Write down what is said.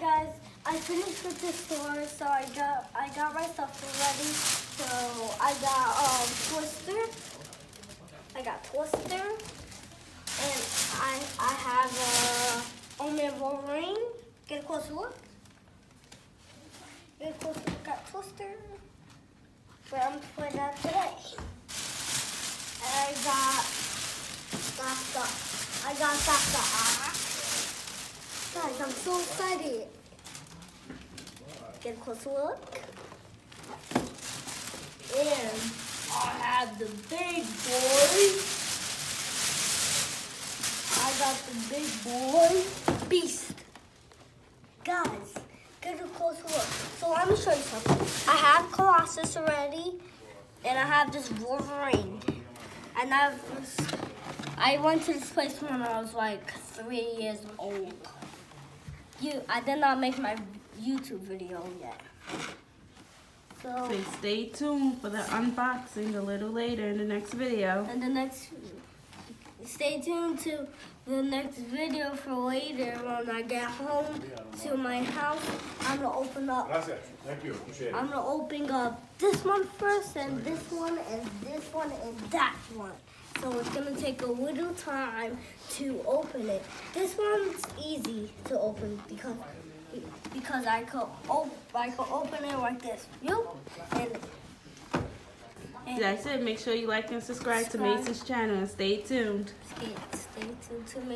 Guys, I finished with the store, so I got I got my stuff ready. So I got um Twister. I got Twister. And I I have uh Omni Wolverine. Get a closer look. Get a closer look at Twister. But I'm playing that today. And I got Doctor I got Ock. Guys, I'm so excited. Get a closer look. And I have the big boy. I got the big boy. Beast. Guys, get a closer look. So let me show you something. I have Colossus already. And I have this Wolverine. And I was, I went to this place when I was like three years old. You, I did not make my YouTube video yet. So, Say stay tuned for the unboxing a little later in the next video. and the next, stay tuned to the next video for later when I get home to my house. I'm gonna open up. Gracias. Thank you. Appreciate it. I'm gonna open up this one first, and this one, and this one, and that one. So it's gonna take a little time to open it. This one's easy to open because because I could op- I could open it like this. You and, and That's it. Make sure you like and subscribe to Subscribe. Mason's channel and stay tuned. stay, stay tuned to me.